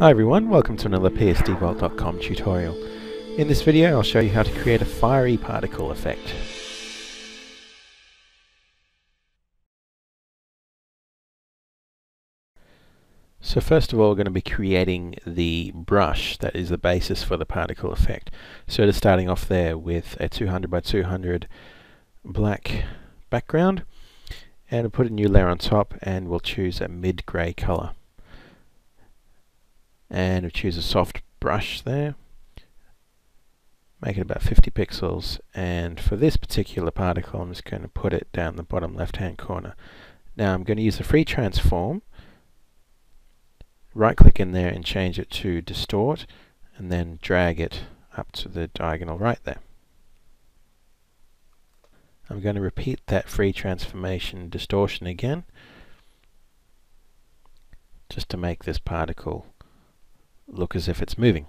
Hi everyone, welcome to another psdvault.com tutorial. In this video I'll show you how to create a fiery particle effect. So first of all we're going to be creating the brush that is the basis for the particle effect. So just starting off there with a 200 by 200 black background and we'll put a new layer on top and we'll choose a mid-grey color and we choose a soft brush there make it about 50 pixels. And for this particular particle I'm just going to put it down the bottom left hand corner. Now I'm going to use the free transform. Right click in there and change it to distort and then drag it up to the diagonal right there. I'm going to repeat that free transformation distortion again just to make this particle look as if it's moving.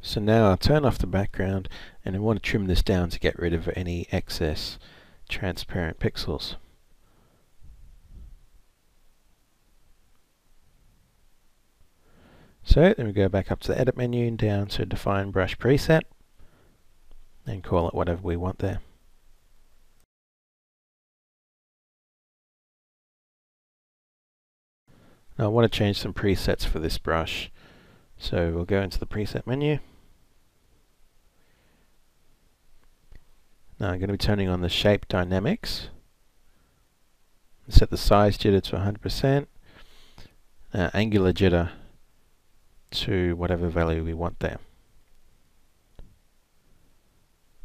So now I'll turn off the background and I want to trim this down to get rid of any excess transparent pixels. So then we go back up to the edit menu and down to define brush preset and call it whatever we want there. Now I want to change some presets for this brush. So we'll go into the preset menu. Now I'm going to be turning on the shape dynamics. Set the size jitter to 100%. Uh, angular jitter to whatever value we want there.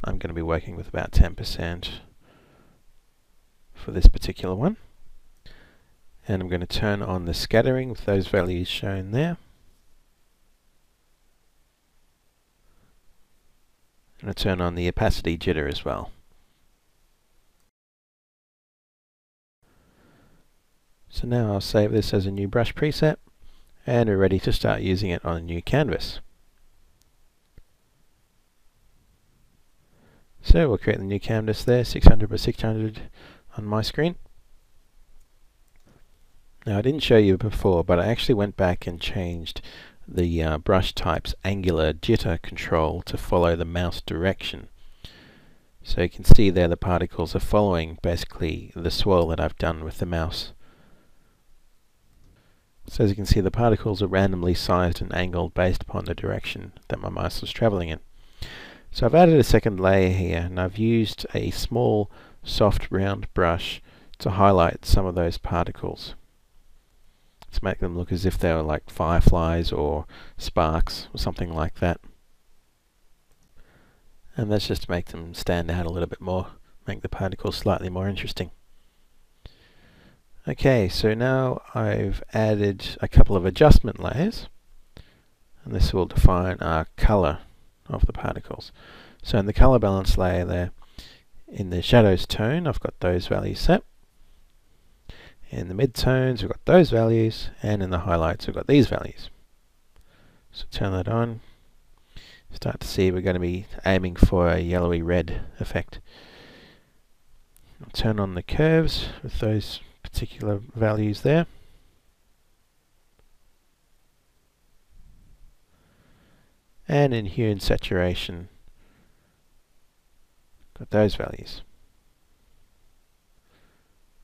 I'm going to be working with about 10% for this particular one and I'm going to turn on the scattering with those values shown there. And I'm going to turn on the opacity jitter as well. So now I'll save this as a new brush preset and we're ready to start using it on a new canvas. So we'll create the new canvas there, 600 by 600 on my screen. Now I didn't show you before, but I actually went back and changed the uh, brush type's angular jitter control to follow the mouse direction. So you can see there the particles are following basically the swirl that I've done with the mouse. So as you can see the particles are randomly sized and angled based upon the direction that my mouse was traveling in. So I've added a second layer here and I've used a small soft round brush to highlight some of those particles to make them look as if they were like fireflies or sparks or something like that. And that's just to make them stand out a little bit more, make the particles slightly more interesting. Okay, so now I've added a couple of adjustment layers, and this will define our color of the particles. So in the color balance layer there, in the shadows tone, I've got those values set. In the midtones, we've got those values, and in the highlights, we've got these values. So turn that on. Start to see we're going to be aiming for a yellowy red effect. I'll turn on the curves with those particular values there. And in hue and saturation, got those values.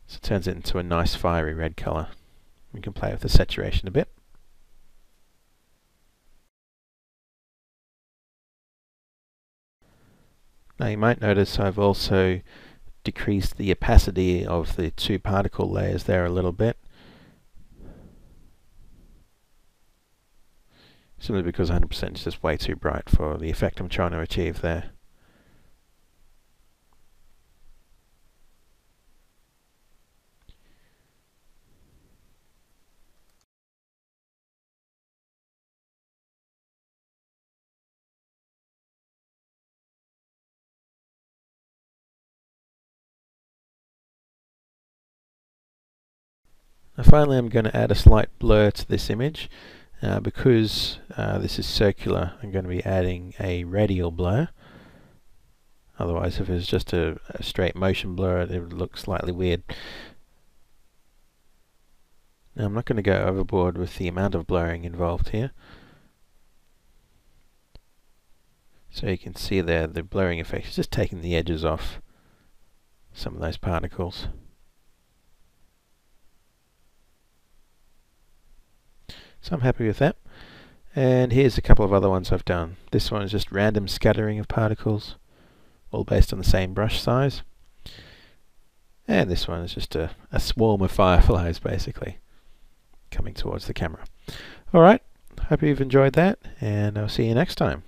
So it turns it into a nice fiery red colour. We can play with the saturation a bit. Now you might notice I've also decreased the opacity of the two particle layers there a little bit. Simply because 100% is just way too bright for the effect I'm trying to achieve there. Now finally I'm going to add a slight blur to this image. Uh, because uh, this is circular, I'm going to be adding a radial blur. Otherwise, if it's just a, a straight motion blur, it would look slightly weird. Now I'm not going to go overboard with the amount of blurring involved here. So you can see there the blurring effect is just taking the edges off some of those particles. So I'm happy with that. And here's a couple of other ones I've done. This one is just random scattering of particles, all based on the same brush size. And this one is just a, a swarm of fireflies, basically, coming towards the camera. Alright, hope you've enjoyed that, and I'll see you next time.